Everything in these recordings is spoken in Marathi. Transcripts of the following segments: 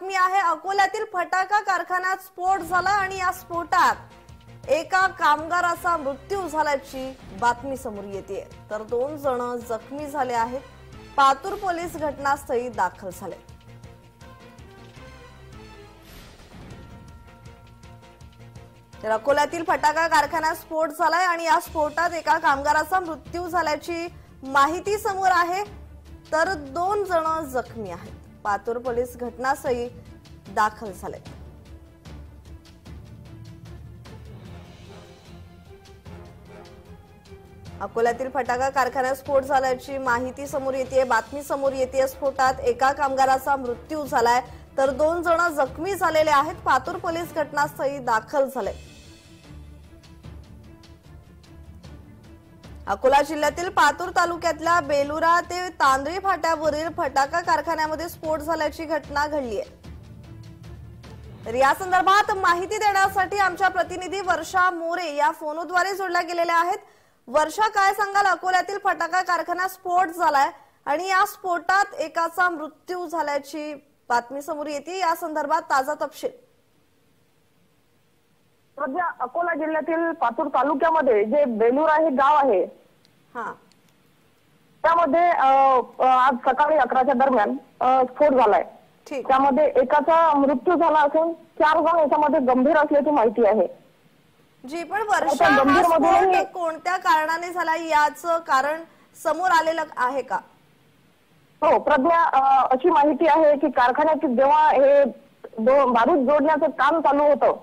बातमी आहे. अकोल्यातील फटाका कारखान्यात स्फोट झाला आणि या स्फोटात एका कामगाराचा मृत्यू झाल्याची बातमी समोर येते तर दोन जण जखमी झाले आहेत. पातूर पोलीस घटनास्थळी दाखल झाले. तर अकोल्यातील फटाका कारखान्यात स्फोट झालाय आणि या स्फोटात एका कामगाराचा मृत्यू झाल्याची माहिती समोर आहे. तर दोन जण जखमी आहेत. पातूर पोलीस घटनास्थळी दाखल झाले. अकोल्यातील फटाका कारखान्यात स्फोट झाल्याची माहिती समोर येते बातमी समोर येते स्फोटात एका कामगाराचा मृत्यू झालाय. तर दोन जण जखमी झालेले आहेत. पातूर पोलीस घटनास्थळी दाखल झाले. अकोला जिल्ह्यातील पातूर तालुक्यातल्या बेलुरा ते तांदळी फाट्यावरील फटाका कारखान्यामध्ये स्फोट झाल्याची घटना घडली आहे. तर या संदर्भात माहिती देण्यासाठी आमच्या प्रतिनिधी वर्षा मोरे या फोनद्वारे जोडल्या गेलेल्या आहेत. वर्षा काय सांगाल? अकोल्यातील फटाका कारखाना स्फोट झालाय आणि या स्फोटात एकाचा मृत्यू झाल्याची बातमी समोर येते. या संदर्भात ताजा तपशील. सध्या अकोला जिल्ह्यातील पातूर तालुक्यामध्ये जे बेलूर हे गाव आहे हा. त्यामध्ये आज सकाळी अकराच्या दरम्यान स्फोट झालाय. ठीक. त्यामध्ये एकाचा मृत्यू झाला असून चार जण याच्यामध्ये गंभीर असल्याची माहिती आहे. जी पण वर्षा हा गंभीर मध्ये- स्फोट कोणत्या कारणाने झाला याचं कारण समोर आलेलं आहे का? हो प्रज्ञा अशी माहिती आहे की कारखान्यात जेव्हा हे बारूद जोडण्याचं काम चालू होतं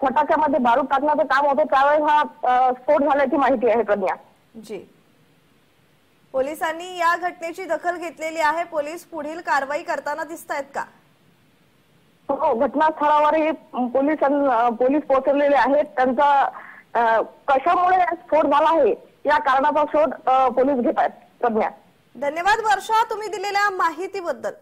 फटाक्यामध्ये बारूद टाकण्याचं काम होतं त्यावेळेस हा स्फोट झाल्याची माहिती आहे प्रज्ञा. जी. पोलिसांनी या घटनेची दखल घेतलेली आहे. पोलीस पुढील कारवाई करताना दिसत आहेत का? हो घटनास्थळावरही पोलीस पोलीस पोहोचलेले आहेत. त्यांचा कशामुळे स्फोट झाला आहे या कारणाचा शोध पोलीस घेत आहेत प्रज्ञा. धन्यवाद वर्षा तुम्ही दिलेल्या माहितीबद्दल.